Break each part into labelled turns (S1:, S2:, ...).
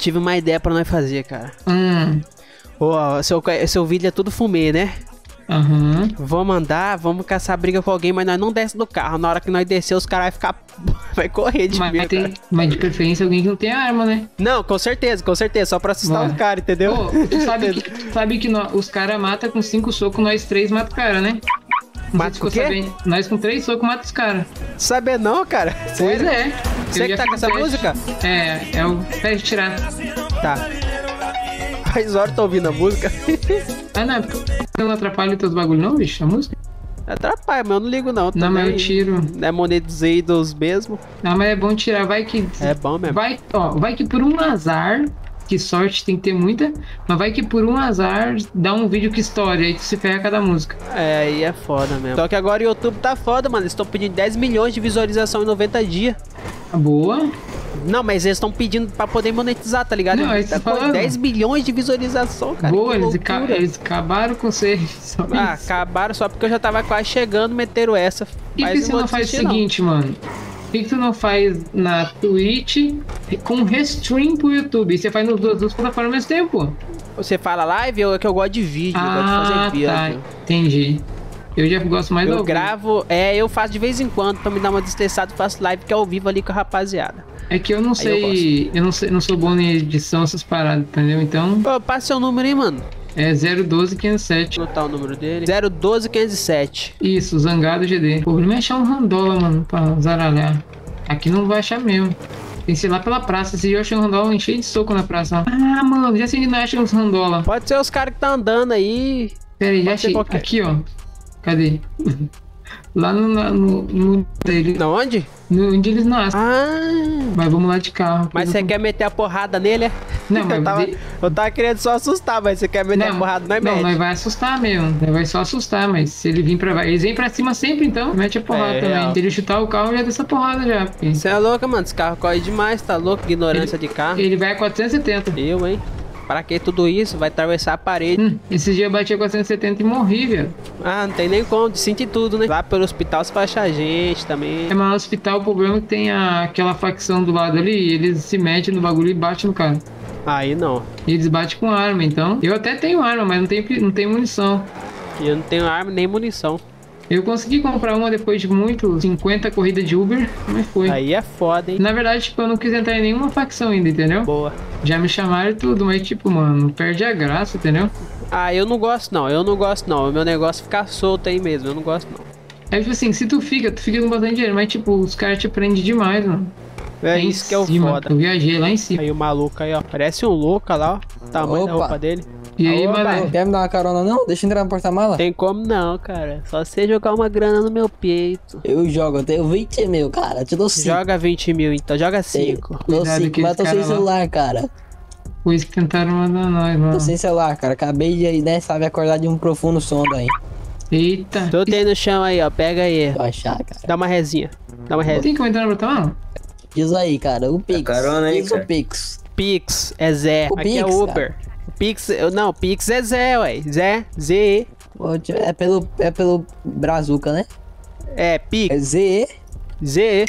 S1: tive uma ideia pra nós fazer, cara.
S2: Hum.
S1: Ô, seu, seu vídeo é tudo fumê, né?
S2: Aham.
S1: Vamos andar, vamos caçar briga com alguém, mas nós não desce do carro. Na hora que nós descer, os caras vão ficar. Vai correr de
S2: Mas,
S1: medo.
S2: tem, mas de preferência alguém que não tem arma, né?
S1: Não, com certeza, com certeza. Só pra assustar
S2: Vai.
S1: os caras, entendeu?
S2: Pô, tu sabe que, sabe que nó- os caras matam com cinco socos, nós três mata o cara, né?
S1: Mata o quê?
S2: Nós com três socos mata os caras.
S1: Saber não, cara.
S2: Pois
S1: Sério?
S2: é.
S1: Você que tá com essa
S2: teste.
S1: música?
S2: É, é o teste tirar.
S1: Tá. Faz hora tô ouvindo a música.
S2: Ah, não, eu não atrapalha teus bagulho não, bicho, a música?
S1: Atrapalha, mas eu não ligo não.
S2: Não, mas eu
S1: também.
S2: tiro.
S1: É monetizei dos mesmos.
S2: Não, mas é bom tirar, vai que...
S1: É bom mesmo.
S2: Vai, ó, vai que por um azar, que sorte tem que ter muita, mas vai que por um azar dá um vídeo que estoura, aí tu se ferra cada música.
S1: É, aí é foda mesmo. Só que agora o YouTube tá foda, mano. Eles estão pedindo 10 milhões de visualização em 90 dias.
S2: Tá Boa.
S1: Não, mas eles estão pedindo pra poder monetizar, tá ligado?
S2: Não,
S1: tá
S2: que eu tô falando.
S1: 10 milhões de visualização, cara.
S2: Boa, eles, eles acabaram com você. Só
S1: Ah,
S2: isso.
S1: acabaram só porque eu já tava quase chegando, meteram essa.
S2: E você
S1: vou
S2: não faz o
S1: desistir, não.
S2: seguinte, mano? Por que que tu não faz na Twitch com restream pro YouTube? Você faz nas duas, duas plataformas ao mesmo tempo?
S1: Você fala live, eu, é que eu gosto de vídeo, eu gosto de
S2: Ah,
S1: fazer vídeo.
S2: tá. Entendi. Eu já gosto mais do
S1: Eu
S2: ao vivo.
S1: gravo, é, eu faço de vez em quando pra me dar uma destressada, faço live que é ao vivo ali com a rapaziada.
S2: É que eu não
S1: eu
S2: sei. Eu, não sei, não sou bom em edição, essas paradas, entendeu? Então
S1: Ô, passa seu número aí, mano.
S2: É 012507.
S1: Vou anotar o número dele. 012507.
S2: Isso, Zangado GD. Pô, não achar um randola, mano, pra zaralhar. Aqui não vai achar mesmo. Tem que ser lá pela praça. Se eu achei um randola, enchei de soco na praça. Ah, mano, já sei onde nós achamos uns randola.
S1: Pode ser os caras que tá andando aí.
S2: Pera aí, já achei.
S1: qualquer.
S2: Aqui, ó. Cadê? Lá no, no, no, dele,
S1: Na onde?
S2: no onde eles nascem.
S1: Ah.
S2: Mas vamos lá de carro.
S1: Mas você quer meter a porrada nele, é?
S2: Não, mas
S1: eu, tava,
S2: de-
S1: eu tava querendo só assustar, mas você quer meter a porrada, não é
S2: não, nós vai assustar mesmo. Nós vai só assustar, mas se ele vir pra. Eles vêm pra cima sempre, então. Mete a porrada
S1: É,
S2: também. Se ele chutar o carro, já dá essa porrada já. porque
S1: Você é louca, mano. Esse carro corre demais, tá louco? Ignorância de carro.
S2: Ele vai a 470.
S1: Eu, hein? Pra que tudo isso? Vai atravessar a parede.
S2: Hum, esse dia eu bati a 470 e morri, velho.
S1: Ah, não tem nem como, sente tudo, né? Lá pelo hospital você vai achar gente também.
S2: É, mas no hospital o problema é que tem a- aquela facção do lado ali, eles se metem no bagulho e batem no cara.
S1: Aí não.
S2: Eles batem com arma, então. Eu até tenho arma, mas não tenho, não tenho munição.
S1: E eu não tenho arma nem munição.
S2: Eu consegui comprar uma depois de muito, 50 corridas de Uber, mas foi.
S1: Aí é foda, hein?
S2: Na verdade, tipo, eu não quis entrar em nenhuma facção ainda, entendeu?
S1: Boa.
S2: Já me chamaram tudo, mas tipo, mano, perde a graça, entendeu?
S1: Ah, eu não gosto não, eu não gosto não. O meu negócio é ficar solto aí mesmo, eu não gosto não.
S2: É tipo assim, se tu fica, tu fica com bastante dinheiro, mas tipo, os caras te prendem demais, mano.
S1: É isso que é o
S2: cima,
S1: foda.
S2: Eu viajei lá em cima.
S1: Aí o maluco aí, ó. Parece um louco olha lá, ó. Tamanho da
S3: Opa.
S1: roupa dele.
S2: E aí, mano,
S3: Quer me dar uma carona não? Deixa eu entrar no porta-mala.
S1: Tem como não, cara. Só você jogar uma grana no meu peito.
S3: Eu jogo, eu tenho 20 mil, cara. Te dou 5.
S1: Joga 20 mil então, joga 5.
S3: Dou
S2: Cuidado
S3: 5,
S2: que
S3: mas tô sem celular, cara.
S2: Pois que tentaram mandar nós, mano.
S3: Tô sem celular, cara. Acabei de, né, sabe, acordar de um profundo sono aí.
S2: Eita.
S1: Aí no chão aí, ó. Pega aí.
S3: Vou achar, cara.
S1: Dá uma resinha. Dá uma resinha.
S2: Tem que entrar no botão?
S3: Diz aí, cara. O Pix.
S4: carona aí,
S3: Diz
S4: cara.
S3: o Pix.
S1: Pix é Zé.
S3: O
S1: Aqui é
S3: Pix,
S1: Uber. Pix, eu- não, Pix é Zé, ué. Zé, Z.
S3: É pelo, é pelo Brazuca, né?
S1: É,
S3: É
S1: Pix,
S3: Z.
S1: Z.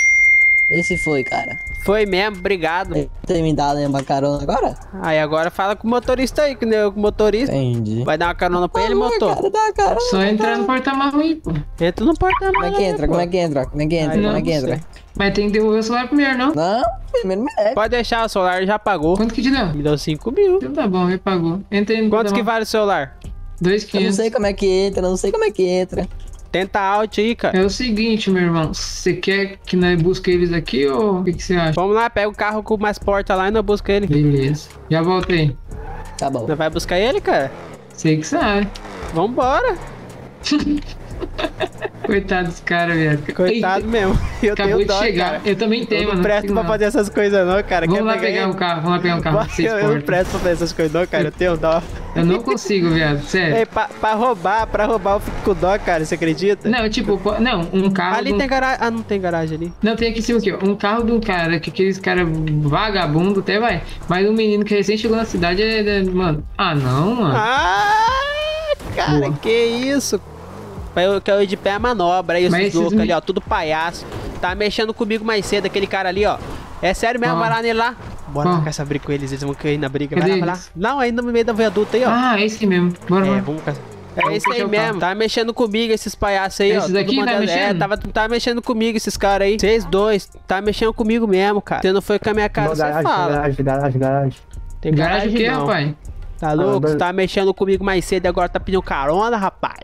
S3: Esse foi, cara.
S1: Foi mesmo, obrigado.
S3: Tem me dado uma carona agora?
S1: Aí agora fala com o motorista aí, que nem eu com o motorista.
S3: Entendi.
S1: Vai dar uma carona pra ele,
S3: Por favor,
S1: motor?
S3: Cara, dá carona.
S2: Só entrar no porta-malas aí, pô.
S1: Entra no porta-malas.
S3: Como é que entra? Como é que entra? Como é que entra? Como é que
S1: sei.
S3: entra?
S2: Mas tem que devolver o celular primeiro, não?
S3: Não, primeiro merece.
S1: Pode deixar, o celular já pagou.
S2: Quanto que te deu?
S1: Me deu 5 mil.
S2: Então tá bom, ele pagou. Entra aí no
S1: Quanto que vale o celular?
S2: Dois
S3: Eu não sei como é que entra, não sei como é que entra.
S1: Tenta alt aí, cara.
S2: É o seguinte, meu irmão. Você quer que nós busque eles aqui ou o que, você acha?
S1: Vamos lá, pega o carro com mais porta lá e nós busca ele.
S2: Beleza. Já voltei.
S3: Tá bom.
S1: Nós vai buscar ele, cara?
S2: Sei que sabe.
S1: Vambora.
S2: Coitado dos caras, velho.
S1: Coitado mesmo. Eu
S2: Acabou
S1: tenho
S2: de
S1: dó,
S2: chegar.
S1: cara.
S2: Eu também tenho,
S1: Eu não
S2: mano.
S1: presto
S2: consigo
S1: pra
S2: não.
S1: fazer essas coisas não, cara.
S2: Vamos
S1: Quer
S2: lá
S1: pegar
S2: pegar o carro, vamos lá pegar o carro.
S1: Eu, eu não presto pra fazer essas coisas não, cara. Eu tenho dó.
S2: Eu não consigo, viado. Sério.
S1: Ei, pra, pra roubar, pra roubar eu fico com dó, cara. Você acredita?
S2: Não, tipo, não, um carro.
S1: Ali
S2: um-
S1: tem garagem. Ah, não tem garagem ali.
S2: Não, tem aqui em cima aqui, ó. Um carro de um cara, que aqueles cara vagabundo até vai. Mas um menino que recém chegou na cidade é. é- mano. Ah não, mano.
S1: Ah, cara,
S2: Boa.
S1: que isso? Eu quero ir de pé a manobra aí, loucos
S2: me-
S1: ali, ó, tudo palhaço. Tá mexendo comigo mais cedo, aquele cara ali, ó. É sério mesmo,
S2: Ó.
S1: vai lá nele lá. Bora
S2: Qual?
S1: lá caçar briga com eles, eles vão cair na briga.
S2: Cadê
S1: Vai lá, vai lá. Não, ainda no meio da viaduta aí, ó.
S2: Ah, esse mesmo. Bora,
S1: é, vamos caçar. É
S2: Vamos
S1: esse aí
S2: o
S1: mesmo. Tá mexendo comigo esses palhaços aí, ó.
S2: Esses
S1: Todo
S2: daqui tá
S1: é- É,
S2: mexendo?
S1: tava, tá mexendo comigo esses caras aí. Vocês dois. Tá mexendo comigo mesmo, cara. Você não foi com a minha cara,
S4: Não,
S1: você
S4: garagem,
S1: fala.
S4: garagem, garagem, garagem.
S1: Tem
S2: Garagem o quê,
S1: não.
S2: rapaz?
S1: Tá louco? Você tá mexendo comigo mais cedo e agora tá pedindo carona, rapaz.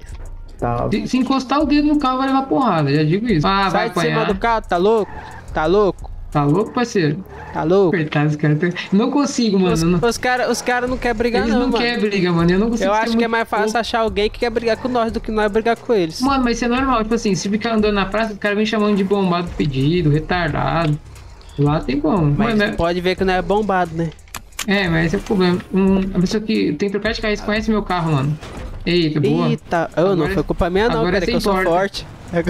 S4: Tá.
S2: Se, se encostar o dedo no carro, vai levar porrada. Já digo isso. Ah, vai
S1: Sai de cima
S2: apanhar.
S1: do carro, tá louco? Tá louco?
S2: Tá louco, parceiro?
S1: Tá louco?
S2: Coitado, os caras. Não consigo, mano.
S1: Os,
S2: Não-
S1: os caras os cara não querem brigar,
S2: Eles
S1: não,
S2: não,
S1: mano.
S2: querem briga, mano. Eu não consigo
S1: Eu acho que é mais fácil
S2: louco.
S1: achar alguém que quer brigar com nós do que nós brigar com eles.
S2: Mano, mas isso é normal. Tipo assim, se ficar andando na praça, o cara vem chamando de bombado pedido, retardado. Lá tem como.
S1: Mas
S2: Mano,
S1: pode ver que não é bombado, né?
S2: é, mas esse é o problema. Um, a pessoa que tem trocar de carro, eles conhecem meu carro, mano. Eita, boa.
S1: Eita, oh, não foi culpa minha não,
S2: agora
S1: cara, que eu sou forte.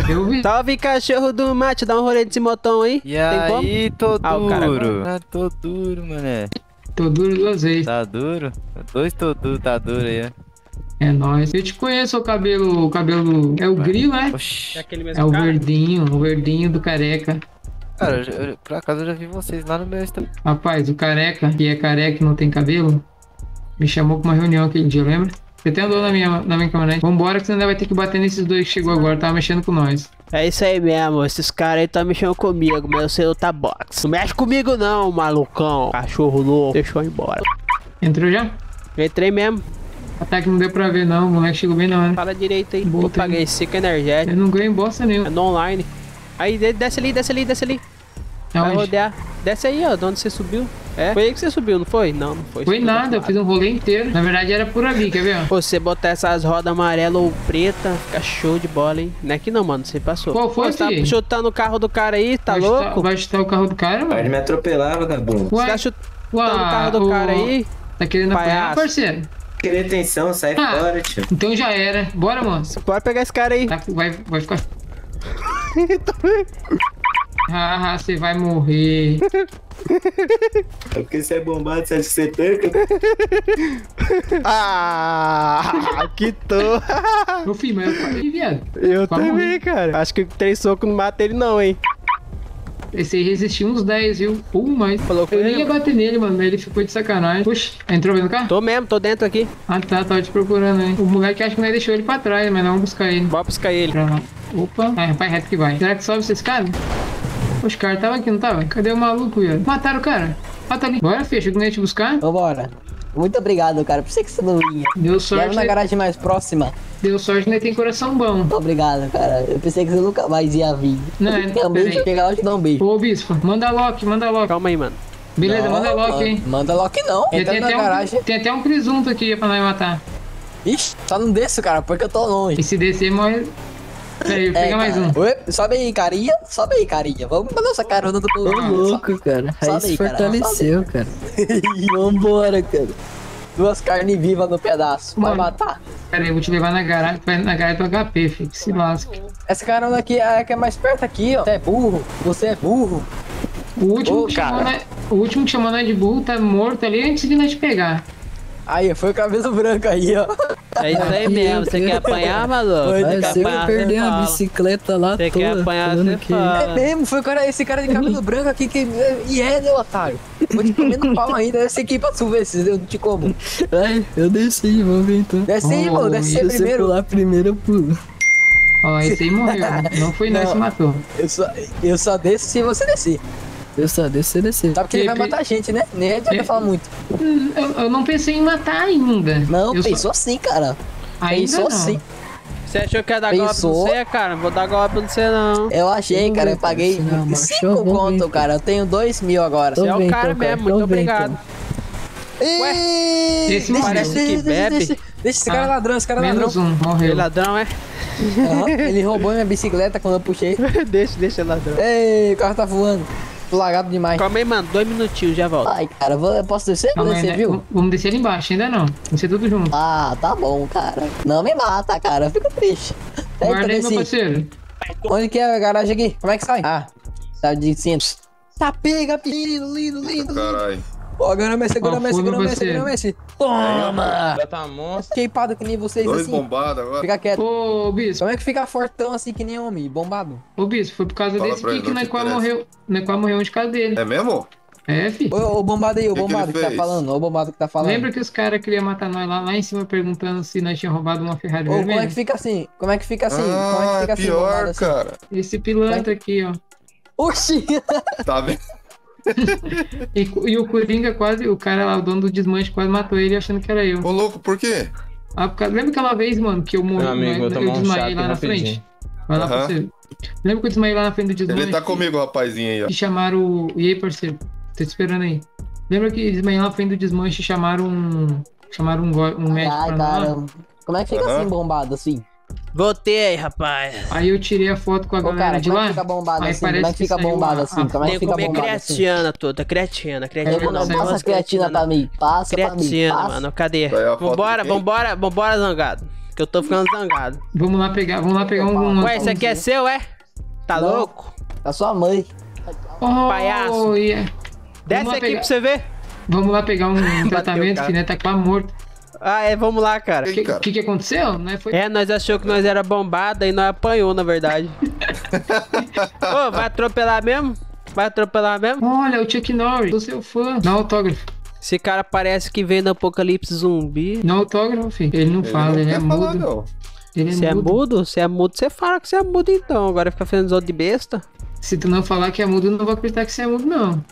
S2: Eu vi.
S1: Salve cachorro do mate, dá um rolê desse motão aí.
S5: E
S1: Tem como?
S5: aí, tô
S1: Ah,
S5: duro. Ah, tô duro, mané.
S2: Tô duro duas vezes.
S5: Tá duro? Dois tô duro, tá duro aí, ó.
S2: É nóis. Eu te conheço o cabelo. O cabelo. É o grilo, é?
S5: Oxi.
S1: aquele
S2: É
S1: mesmo
S2: o
S1: cara?
S2: verdinho, o verdinho do careca.
S5: Cara, eu, eu- por acaso eu já vi vocês lá no meu Insta.
S2: Rapaz, o careca, que é careca e não tem cabelo, me chamou pra uma reunião aquele dia, lembra? Você até andou na minha, na minha caminhonete. Vambora que você ainda vai ter que bater nesses dois que chegou agora, tava mexendo com nós.
S1: É isso aí mesmo, esses caras aí tá mexendo comigo, mas eu sei lutar boxe. Não mexe comigo não, malucão. Cachorro louco. Deixou eu embora.
S2: Entrou já?
S1: Entrei mesmo.
S2: Ataque não deu pra ver não, o moleque chegou bem na hora.
S1: Fala direito aí.
S2: Boa,
S1: Eu paguei seca energética.
S2: Eu não ganho bosta
S1: É
S2: nenhuma.
S1: no online. Aí, de- desce ali, desce ali, desce ali. Vai
S2: Aonde?
S1: rodear. Desce aí, ó, de onde você subiu. É? Foi aí que você subiu, não foi? Não, não foi.
S2: Foi nada, eu fiz um rolê inteiro. Na verdade era por ali, quer ver?
S1: Pô, você botar essas rodas amarela ou preta, fica show de bola, hein? Não é que não, mano, você passou.
S2: Qual foi,
S1: Pô, você tá
S2: filho?
S1: chutando o carro do cara aí, tá
S2: vai
S1: louco?
S2: Chutar, vai chutar o carro do cara, mano?
S6: me atropelar, vagabundo.
S1: Você tá chutando
S2: ué,
S1: o carro do
S2: o-
S1: cara aí?
S2: Tá querendo apanhar, parceiro?
S6: Querer atenção, sai
S2: Ah.
S6: fora, tio.
S2: Então já era. Bora, mano.
S1: Você pode pegar esse cara aí.
S2: Tá- vai, vai ficar. Ah, você vai morrer.
S6: É porque você é bombado, você acha que você tanca?
S1: Ah, que tô.
S2: Meu filho, mas eu falei, viado.
S1: Eu também,
S2: ver.
S1: cara. Acho que três socos não mata ele não, hein?
S2: Esse aí resistiu uns 10, viu? Um mais.
S1: Falou com
S2: Eu
S1: ele,
S2: nem ia
S1: mano?
S2: bater nele, mano, mas ele ficou de sacanagem. Puxa, entrou bem no carro?
S1: Tô mesmo, tô dentro aqui.
S2: Ah, tá, tava te procurando aí. O moleque acha que nós deixou ele pra trás, mas não vamos buscar ele.
S1: Bora buscar ele.
S2: Opa, vai, vai reto que vai. Será que sobe esses caras? Os caras tava aqui, não tava? Cadê o maluco, viado? Mataram o cara. Ah, tá ali. Bora, fecha, que nem ia te buscar.
S3: Vambora. Muito obrigado, cara. Por que que você não vinha?
S2: Deu
S3: Leva
S2: sorte,
S3: na
S2: né?
S3: garagem mais próxima.
S2: Deu sorte, né? Tem coração bom.
S3: Muito obrigado, cara. Eu pensei que você nunca mais ia vir.
S2: Não,
S3: Também
S2: peraí.
S3: chegar lá e te dar um beijo.
S2: Ô, bispo, manda lock, manda lock.
S1: Calma aí, mano.
S2: Beleza,
S3: Não,
S2: manda lock,
S3: mano,
S2: hein.
S3: Manda lock não.
S2: Tem,
S3: Entra
S2: tem
S3: na
S2: até
S3: garagem.
S2: um, tem até um presunto aqui pra nós matar.
S3: Ixi, só não desço, cara, porque eu tô longe.
S2: E se descer, morre. Peraí,
S3: É,
S2: pega mais
S3: cara.
S2: um.
S3: Oi, sobe aí, carinha. Sobe aí, carinha. Vamos pra nossa carona do povo.
S7: Ô, louco, cara. Aí
S3: Sobe
S7: se
S3: aí, cara.
S7: fortaleceu, cara.
S3: Vambora, cara. Duas carnes vivas no pedaço. Vai
S2: Mano.
S3: matar.
S2: Peraí, eu vou te levar na garagem, vai na garagem do HP, filho. Que se lasca.
S3: Essa carona aqui é a que é mais perto aqui, ó. Você é burro. Você é burro.
S2: O último,
S3: Ô,
S2: que chamou nós- o último que chamou nós de burro tá morto ali antes de nós te pegar.
S3: Aí, foi o cabelo branco aí, ó.
S1: É isso aí mesmo. Você quer apanhar, maluco?
S3: Foi,
S1: Você
S7: Aí
S1: quer
S7: se eu
S1: apanhar,
S7: perder a bicicleta lá
S1: Você quer apanhar, você
S7: que...
S1: fala.
S3: É mesmo, foi o cara, esse cara de cabelo branco aqui que. E é, né, otário? Vou te comer no pau ainda. Desce aqui pra tu ver se eu te como.
S7: Ai, eu desci, vamos ver então.
S3: Desce aí,
S2: Oh,
S3: mano. Desce
S7: Se
S3: aí
S7: você
S3: primeiro.
S7: pular primeiro, eu pulo.
S2: Ó, esse aí morreu. Não foi nós
S3: Não.
S2: que matou.
S3: Eu só, eu só desço se você descer.
S7: Eu só desço, você descer.
S3: Sabe que ele vai matar a gente, né? Nem adianta
S2: Pepe-
S3: falar muito.
S2: Hum, Eu, eu não pensei em matar ainda.
S3: Não,
S2: eu só-
S3: pensou assim, cara.
S2: Ainda
S3: pensou
S2: não.
S3: assim.
S1: Você achou que ia dar golpe
S3: Pensou?
S1: no você, cara? Não vou dar golpe no você, não.
S3: Eu achei, cara. Eu paguei
S7: cara, se não marchou,
S3: 5
S7: vamos
S3: conto,
S7: ver.
S3: cara. Eu tenho 2 mil agora.
S7: Tô
S1: Você é o
S7: bem,
S1: cara
S7: então, cara,
S1: mesmo, muito
S7: bem,
S1: obrigado.
S7: então.
S3: Ih,
S2: Esse
S3: deixa,
S2: morreu.
S3: deixa,
S1: Que
S3: deixa,
S1: bebe.
S3: deixa, deixa esse cara
S2: Ah,
S3: ladrão, esse cara ladrão.
S2: Menos um,
S1: Ele
S2: morreu.
S1: ladrão, é?
S3: Aham, Ele roubou minha bicicleta quando eu puxei.
S1: deixa, deixa ele ladrão.
S3: Ei, o carro tá voando. Lagado demais.
S1: Calma aí, mano. Dois minutinhos, já volto.
S3: Ai, cara, vou, eu posso descer?
S2: Calma
S3: descer,
S2: né?
S3: viu?
S2: Vamos descer ali embaixo, ainda não. Vamos ser tudo junto.
S3: Ah, tá bom, cara. Não me mata, cara. Eu fico triste. Eita,
S2: Guarda aí, meu parceiro.
S3: Onde que é a garagem aqui? Como é que sai? Ah, tá de cima. Tá pega, lindo, lindo, lindo.
S8: Caralho.
S3: Ó, agora Messi, agora Messi, agora Messi, agora Messi. Toma!
S8: Já tá monstro.
S3: Queipado que nem vocês
S8: Dois
S3: assim.
S8: bombados agora.
S3: Fica quieto.
S2: Ô, Bispo,
S3: Como é que fica fortão assim que nem homem? Bombado.
S2: ô, Bispo, foi por causa
S8: Fala
S2: desse aqui que nós
S8: te
S2: quase morreu. Nós quase morreu um de cada dele.
S8: É mesmo?
S2: É, fi.
S3: Ô, ô bombado aí, ô
S6: Que que
S3: bombado que, tá falando, ô bombado que tá falando.
S2: Lembra que os caras queriam matar nós lá, lá em cima perguntando se nós tinha roubado uma Ferrari
S3: Ô, como
S2: vermelha?
S3: é que fica assim? Como é que fica assim? como é que
S6: Ah,
S3: fica assim,
S6: pior,
S3: bombado assim?
S6: cara.
S2: Esse pilantra aqui, ó.
S3: Oxi!
S6: Tá vendo?
S2: E, e o Coringa quase, o cara lá, o dono do desmanche, quase matou ele achando que era eu.
S6: Ô, louco, por quê?
S2: Ah, por causa- lembra aquela vez, mano, que eu morri,
S4: Meu amigo,
S2: eu
S4: um
S2: desmaiei
S4: aqui
S2: lá na frente? Vai lá pra
S6: Aham.
S2: você. Lembra que eu desmaiei lá na frente do desmanche?
S6: Ele tá comigo, rapazinho aí, ó.
S2: E chamaram o... E aí, parceiro? Tô te esperando aí. Lembra que desmaiei lá na frente do desmanche e chamaram um... Chamaram um, go- um médico
S3: Ai,
S2: pra
S3: caramba. Como é que fica
S6: Aham.
S3: assim, bombado, assim?
S1: Voltei, rapaz.
S2: Aí eu tirei a foto com a
S3: Ô,
S2: galera
S3: cara,
S2: de
S3: como é
S2: lá.
S3: que fica bombado
S2: Aí
S3: assim? Como é
S2: parece
S3: que fica bombado
S2: a-
S3: assim?
S2: a-
S3: Como é
S1: Tem
S3: que fica
S1: comer
S3: bombado assim?
S1: creatina toda, creatina, creatina
S2: Eu
S1: não,
S2: vou-
S3: Passa creatina pra mim, passa pra mim,
S1: Creatina, mano, cadê?
S6: Aí
S1: Vambora, vambora, vambora, zangado. Que eu tô ficando zangado.
S2: Vamos lá pegar, vamos lá pegar um... um
S1: Ué, isso aqui é seu, é? Tá
S3: Não.
S1: louco?
S3: A sua mãe.
S2: Oh,
S1: palhaço.
S2: yeah.
S1: Desce aqui
S2: pegar-
S1: pra você ver.
S2: Vamos lá pegar um, tratamento que né, tá quase morto.
S1: Ah, é, vamos lá, cara.
S2: O que, que que aconteceu? Né? Foi...
S1: É, nós achou que nós era bombada e nós apanhou, na verdade. Ô, vai atropelar mesmo? Vai atropelar mesmo?
S2: Olha, o Chuck Norris, sou seu fã. Dá autógrafo.
S1: Esse cara parece que veio no apocalipse zumbi.
S2: Dá autógrafo, filho. Ele não fala,
S6: não
S2: ele é
S6: falar,
S2: mudo.
S6: não.
S2: Ele é
S1: Você é
S2: mudo.
S1: mudo? Você é mudo, você fala que você é mudo então. Agora fica fazendo os outros de besta.
S2: Se tu não falar que é mudo, eu não vou acreditar que você é mudo, não.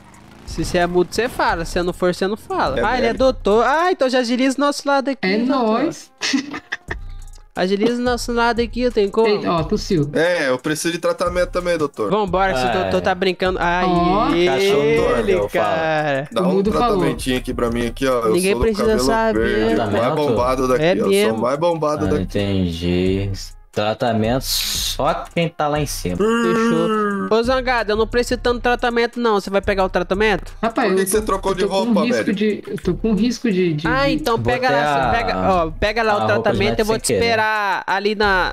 S1: Se você é mudo, você fala. Se não for, você não fala.
S6: É
S1: ah, ele é
S6: velho.
S1: doutor. Ah, então já agiliza o nosso lado aqui.
S2: É
S1: doutor.
S2: nóis.
S1: Agiliza o nosso lado aqui, eu tenho como.
S2: Ó, tossiu.
S6: É, eu preciso de tratamento também, doutor.
S1: Vambora, que esse
S4: Ah,
S1: doutor
S4: é.
S1: tá brincando. Aí,
S6: cachorro
S1: ele, cara.
S6: Dá
S2: o
S6: um
S2: mudo falou.
S6: tratamentinho aqui pra mim aqui, ó. Eu
S1: Ninguém precisa saber.
S6: verde, o mais bombado daqui.
S1: É
S6: eu sou
S1: mesmo.
S6: o mais bombado
S4: Ah,
S6: daqui.
S4: entendi. Tratamento só quem tá lá em cima.
S1: Fechou. Ô, Zangado, eu não preciso tanto tratamento, não. Você vai pegar o tratamento?
S2: Rapaz,
S6: Por que
S2: eu
S6: que você trocou
S2: eu
S6: de
S2: tô com
S6: roupa,
S2: risco
S6: velho?
S2: de, Eu tô com risco de. de-
S1: Ah,
S2: de-
S1: então pega
S4: Botei
S1: lá,
S4: a-
S1: pega, ó, pega lá
S4: a
S1: o
S4: de
S1: tratamento, eu vou te
S4: querer.
S1: esperar ali na,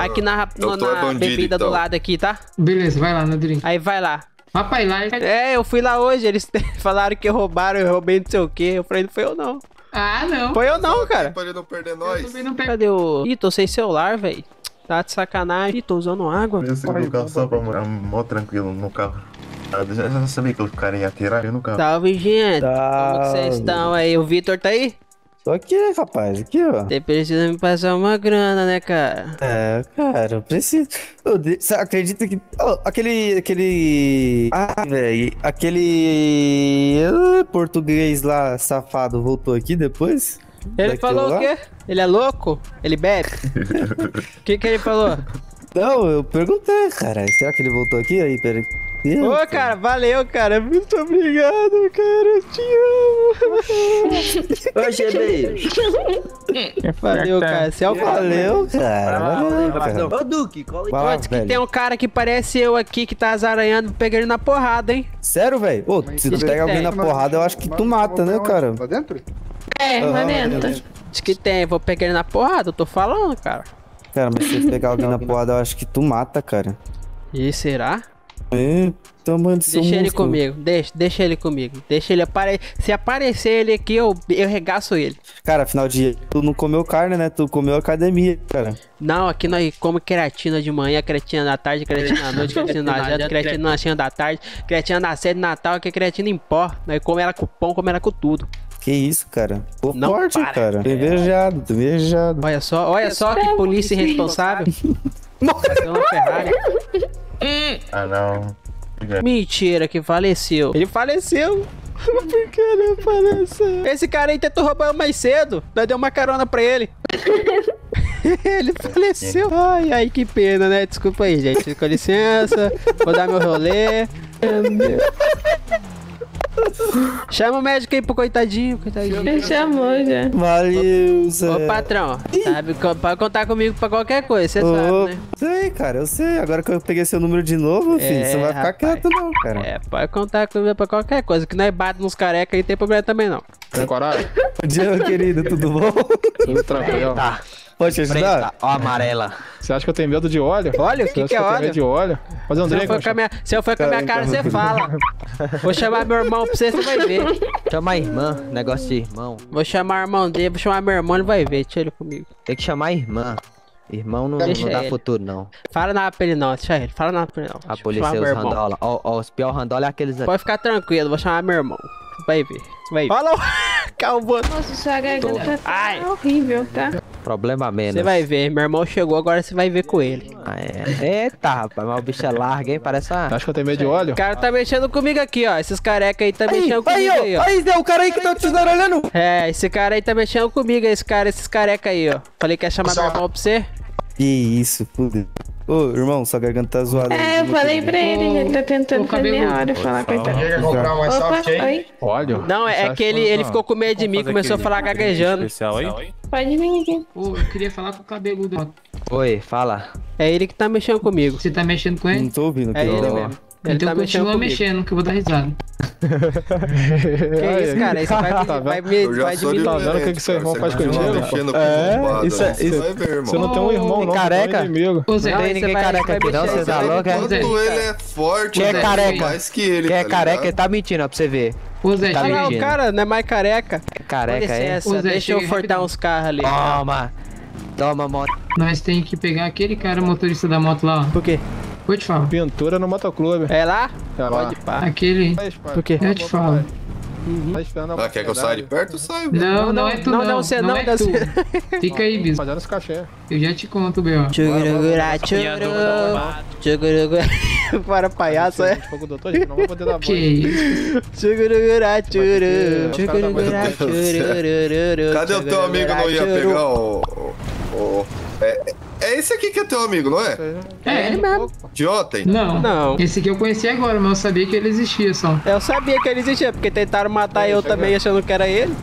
S6: Ah,
S1: aqui na, no- na
S6: bandido,
S1: bebida do
S6: então.
S1: lado aqui, tá?
S2: Beleza, vai lá, Nadrinho.
S1: Aí vai lá.
S2: Rapaz, lá.
S1: É, eu fui lá hoje, eles falaram que roubaram, eu roubei não sei o que. Eu falei, não foi eu não.
S2: Ah, não.
S1: Foi eu não, cara.
S6: Pra ele não perder
S2: Eu
S6: nós.
S2: também não pego.
S1: Cadê o... Ih, tô sem celular, velho. Tá de sacanagem. Ih, tô usando água.
S8: Eu segui o carro só pra morar mó tranquilo no carro. Ah, Eu já já sabia que o cara ia atirar eu no carro.
S1: Salve, gente. Como que vocês estão aí? O Vitor tá aí?
S9: Tô aqui, rapaz, aqui, ó.
S1: Você precisa me passar uma grana, né, cara?
S9: É, cara, eu preciso. Ô, de- Você acredita que. Ô, aquele. Aquele. Ah, velho. Aquele. ah, português lá, safado, voltou aqui depois?
S1: Ele
S9: Daquilo
S1: falou
S9: lá?
S1: o quê? Ele é louco? Ele bebe? O que que ele falou?
S9: Não, eu perguntei, cara. Será que ele voltou aqui? Aí, peraí.
S1: Ô, cara, valeu, cara. Muito obrigado, cara. Eu te amo.
S7: Ô, GB.
S1: Valeu, cara. Você é o.
S9: Valeu, cara. Valeu, cara.
S7: Ô, Duque,
S1: Pô, diz que tem um cara que parece eu aqui que tá azaranhando, pega ele na porrada, hein?
S9: Sério, velho? Ô, se tu pega alguém
S1: tem.
S9: na porrada, eu acho que tu mata, né, cara?
S10: Lá dentro?
S11: É, dentro.
S1: Diz que tem, vou pegar ele na porrada, eu tô falando, cara.
S9: Cara, mas se pegar alguém na porrada, eu acho que tu mata, cara.
S1: E será?
S9: É, tamanho de
S1: Deixa ele comigo, deixa, deixa ele comigo. Deixa ele aparecer. Se aparecer ele aqui, eu, eu regaço ele.
S9: Cara, afinal de dia, tu não comeu carne, né? Tu comeu academia, cara.
S1: Não, aqui nós comemos creatina de manhã, creatina da tarde, creatina da noite, creatina na janta, creatina na lanchinha da tarde, creatina na sede de Natal, que é creatina em pó. Nós comemos ela com pão, comemos ela com tudo.
S9: Que isso, cara? Pô,
S1: Não
S9: forte,
S1: para.
S9: cara. Tô invejado, tô invejado.
S1: Olha só, olha só que polícia irresponsável. Bateu uma Ferrari.
S8: Ah, não.
S1: Mentira, que faleceu. Ele faleceu. Por que ele faleceu? Esse cara aí tentou roubar mais cedo. Nós deu uma carona pra ele. ele faleceu. Ai, ai, que pena, né? Desculpa aí, gente. Com licença. Vou dar meu rolê. Chama o médico aí pro coitadinho, coitadinho.
S11: Ele chamou já.
S9: Valeu, Zé.
S1: Ô, patrão, sabe, pode contar comigo pra qualquer coisa, você sabe, né?
S9: Sei, cara, eu sei. Agora que eu peguei seu número de novo, filho,
S1: É,
S9: você não vai ficar
S1: rapaz.
S9: quieto, não, cara.
S1: É, pode contar comigo pra qualquer coisa, que nós bate nos careca aí, tem problema também não.
S10: Tem coragem?
S9: Bom dia, meu querido, tudo bom?
S10: Tudo tranquilo.
S9: Pode te ajudar?
S7: Ó, amarela.
S10: Você acha que eu tenho medo de óleo?
S1: Olha, o que
S10: acha
S1: que é
S10: eu tenho
S1: óleo?
S10: medo de óleo? Fazer um
S1: Se eu,
S10: drink,
S1: for com a minha, se eu for com a minha cara, você fala. Vou chamar meu irmão pra você, você vai ver.
S7: Chama a irmã, negócio de irmão.
S1: Vou chamar o irmão dele, vou chamar meu irmão, ele vai ver. Deixa ele comigo.
S7: Tem que chamar a irmã. Irmão não,
S1: Deixa
S7: não dá
S1: ele.
S7: futuro, não.
S1: Fala nada pra ele não, deixa ele. Fala nada pra ele não.
S7: A polícia é os randola. Ó, ó, os pior randola é aqueles ali.
S1: Pode ficar tranquilo, vou chamar meu irmão. Vai ver. Vai ver. Olha o calvo.
S11: Nossa, sua garganta tá
S1: Ai.
S11: horrível, tá?
S7: Problema menos.
S1: Você vai ver, meu irmão chegou, agora você vai ver com ele.
S7: Ah, é. Eita, rapaz, mas o bicho é largo, hein? Parece uma...
S10: Acho que eu tenho medo de óleo?
S1: O cara tá mexendo comigo aqui, ó. Esses careca aí tá mexendo
S9: Aí,
S1: comigo
S9: ó,
S1: aí, ó.
S9: aí, Zé, o cara aí que tá te olhando.
S1: É, esse cara aí tá mexendo comigo, esse cara, esses careca aí, ó. Falei que ia chamar meu irmão pra você.
S9: Que isso, fudeu. Ô, irmão, sua garganta tá zoada.
S11: É, eu falei pra ele, ele tá tentando
S2: Ô,
S11: fazer
S2: cabeludo.
S11: meia hora falar com ele.
S8: Quer comprar
S11: Opa,
S8: soft aí?
S10: Óleo?
S1: Não, é, que ele, ele ficou com medo de mim, começou a falar gaguejando.
S5: Especial aí?
S11: pode vir aqui.
S2: Ô, eu queria falar com o cabeludo.
S7: Oi, fala.
S1: É ele que tá mexendo comigo.
S2: Você tá mexendo com
S9: Não
S2: ele?
S9: tô ouvindo.
S1: É
S9: que
S1: ele mesmo. Ele
S2: então
S1: tá mexendo
S2: continua
S1: comigo.
S2: mexendo, que eu vou dar risada.
S1: Que isso, cara? Isso vai,
S10: Tá
S1: vai,
S6: Eu já
S1: vai
S6: sou
S1: diminuir.
S10: Tá vendo o que que seu irmão faz contigo?
S6: Mexendo com
S9: É, isso é-?
S6: Você
S9: isso-
S6: vai ver, irmão.
S10: Você não tem um irmão, não. Você
S7: careca. Não tem
S1: você
S7: ninguém
S1: vai-
S7: careca
S1: vai
S7: aqui, não, você
S1: você
S7: tá
S1: vai-
S7: louco, é?
S6: Quanto ele é forte,
S7: Quem é careca?
S6: mais que ele,
S7: Quem é
S6: tá
S7: careca, ele tá mentindo, ó, pra você ver.
S2: ô Zé,
S7: Tá
S1: lá, o cara não é mais careca.
S7: É careca, é?
S1: licença,
S2: Ô, Zé,
S1: deixa eu furtar uns carros ali.
S7: Toma. Toma, moto.
S2: nós tem que pegar aquele cara motorista da moto lá, ó.
S1: Por quê?
S2: Vou te falar.
S10: Pintura no motoclube.
S1: É lá?
S10: É lá.
S1: Pode pá.
S2: Aquele.
S1: Por quê?
S2: Eu te falo.
S10: Tá
S6: Ah, quer que eu saia de perto? Eu saio.
S2: Não, não, é tu não.
S1: não,
S2: Não,
S1: você não,
S2: é
S1: não,
S2: tu.
S1: você-
S2: Fica aí, Bis.
S10: Fazendo esse cachê.
S2: Eu já te conto, B.O.
S1: Tchurugurá, tchuru. Tchurugurá. Para palhaço, é?
S10: Não
S2: Que isso?
S1: Tchurugurá, tchuru.
S6: Do
S1: tchurururu.
S6: Cadê o teu amigo não ia pegar o... o- É, é esse aqui que é teu amigo, não é?
S2: É,
S1: ele mesmo.
S6: De ontem?
S2: Não.
S1: Não.
S2: Esse aqui eu conheci agora, mas eu sabia que ele existia só.
S1: Eu sabia que ele existia, porque tentaram matar eu também achando que era ele.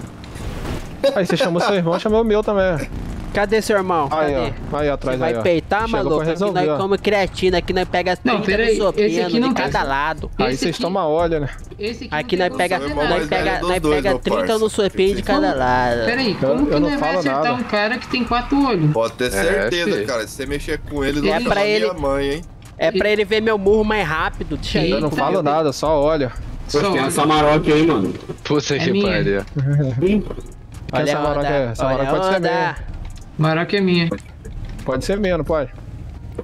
S10: Aí você chamou seu irmão, chamou o meu também.
S1: Cadê seu irmão?
S10: Aí,
S1: Cadê?
S10: ó. Aí
S1: Você
S10: atrás
S1: vai
S10: aí, ó.
S1: peitar,
S10: Chegou
S1: maluco?
S10: pra
S1: Aqui nós
S10: ó.
S1: come creatina, aqui nós pega 30
S2: Não, peraí, esse aqui não
S1: de
S2: tem-
S1: cada lado.
S10: Aí
S2: Esse
S10: vocês
S2: aqui-
S10: tomam óleo, né?
S2: Esse aqui,
S1: Aqui nós
S2: tem
S1: pega,
S2: como
S1: nós
S2: nada.
S1: pega, nós
S6: dois,
S1: pega
S6: meu
S1: 30
S6: parça.
S1: no sopinho de cada lado.
S2: Peraí, como
S10: Eu-
S2: que
S10: não
S2: vai acertar
S10: nada.
S2: um cara que tem quatro olhos?
S6: Pode ter certeza,
S5: filho.
S6: cara. Se você mexer com ele,
S2: É
S6: não chama
S1: pra ele-
S6: minha mãe, hein?
S1: É pra ele ver meu murro mais rápido. Aí.
S10: Eu não falo nada, só óleo.
S2: Só olha.
S12: Maroc aí, mano.
S5: Puta
S2: É
S5: que
S2: minha.
S5: pariu.
S1: Olha
S10: essa
S1: a
S10: Maroc é-
S1: onda.
S10: essa Maroc
S1: Olha a
S10: pode ser
S1: onda.
S2: Maroc é minha.
S10: Pode ser menos, não pode?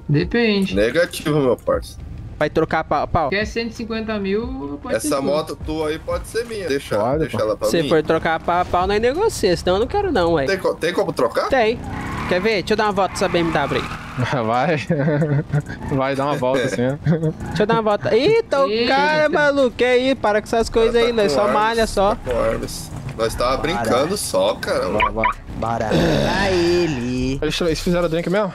S2: Depende.
S6: Negativo, meu parça.
S1: Vai trocar pau. pau.
S2: Quer 150 mil, pode
S6: Essa moto tua aí pode ser minha. Deixa,
S10: Pode,
S6: deixa
S10: pô.
S6: ela pra
S1: Se
S6: mim.
S1: for trocar pau a pau, nós negocia. Senão eu não quero não, ué.
S6: Tem, tem como trocar?
S1: Tem. Quer ver? Deixa eu dar uma volta nessa BMW aí.
S10: Vai. Vai dar uma volta assim.
S1: Deixa eu dar uma volta. Eita, o cara, maluco. Que aí? Para com essas coisas aí, nós só
S6: Com
S1: malha só.
S6: tá. Nós tava brincando só, cara.
S10: Vai, vai.
S7: Bora. Pra ele.
S10: Eles, eles fizeram drink mesmo?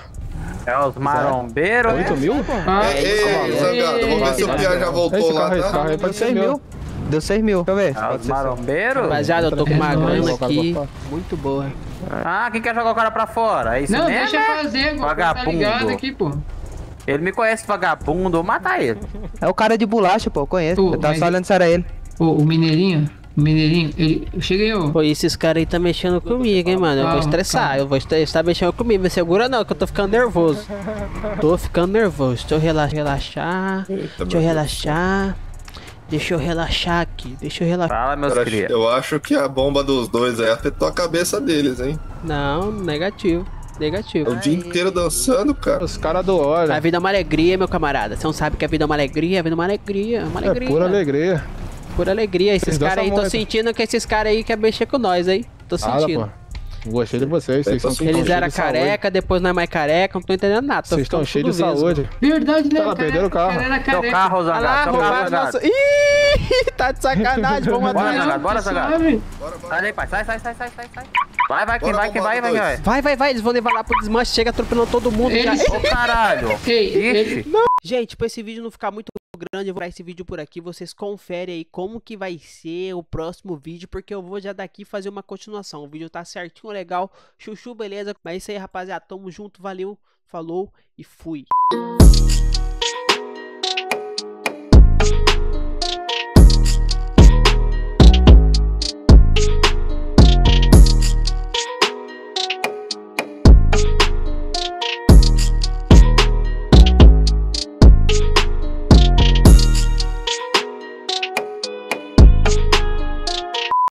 S3: É os marombeiros.
S10: 8 mil?
S2: Ah,
S6: Ei, ei, Zangado, vamos ver se o Pia já voltou
S10: Esse
S6: lá,
S10: esse
S6: tá?
S10: carro aí pode ser
S7: 6
S10: meu.
S7: mil. Deu 6 mil. Deixa eu ver.
S3: É os marombeiros?
S1: Rapaziada, eu tô com uma
S2: É
S1: grana aqui muito boa.
S3: Ah, quem quer jogar o cara pra fora? É isso
S2: não,
S3: mesmo?
S2: deixa
S3: é?
S2: fazer agora. Tá
S3: Vagabundo.
S2: ligado aqui, pô.
S3: Ele me conhece, vagabundo, vou matar ele.
S7: É o cara de bolacha, pô. Eu conheço.
S2: Pô,
S7: eu tava só olhando se era ele.
S2: Ô, o Mineirinho, o Mineirinho, ele. Eu cheguei, ô.
S1: Pô, esses caras aí tá mexendo comigo, hein, mano. Eu vou estressar.
S2: calma.
S1: Eu vou estressar mexendo comigo. Me segura não, que eu tô ficando nervoso. Tô ficando nervoso. Deixa eu rela- relaxar. Deixa eu relaxar. Deixa eu relaxar aqui. Deixa eu relaxar.
S3: Fala, meus crias.
S6: eu acho que a bomba dos dois aí afetou a cabeça deles, hein?
S1: Não, negativo. Negativo.
S6: O dia inteiro dançando, cara.
S10: Os caras do óleo.
S1: A vida é uma alegria, meu camarada. Você não sabe que a vida é uma alegria? A vida é uma alegria. Uma
S10: É
S1: alegria.
S10: pura alegria.
S1: Pura alegria. Esses caras aí, tô sentindo que esses caras aí querem mexer com nós aí. Tô sentindo.
S10: Gostei de vocês. Vocês são
S1: Eles eram
S10: de saúde.
S1: careca, depois não é mais careca, não tô entendendo nada. Tô
S10: Vocês estão cheios de saúde.
S2: Verdade, né?
S10: Ela
S2: cara?
S10: perderam o carro.
S2: cara careca.
S3: carro, Zangado.
S1: nosso... Ih, tá de sacanagem, vamos
S3: Bora,
S1: atrás.
S3: Bora, Zangado.
S2: Sabe?
S3: Sai daí, pai. Sai, sai, sai, sai, sai. sai. Vai, vai, quem
S6: Bora,
S3: vai, quem vai, vai, vai.
S1: Vai, vai, vai, eles vão levar lá pro desmanche, chega atropelando todo mundo
S3: Ô, caralho.
S2: Ei.
S3: Ixi.
S1: Gente, pra esse vídeo não ficar muito grande, eu vou dar esse vídeo por aqui. Vocês conferem aí como que vai ser o próximo vídeo, porque eu vou já daqui fazer uma continuação. O vídeo tá certinho, legal, chuchu, beleza. Mas é isso aí, rapaziada. Tamo junto, valeu, falou e fui.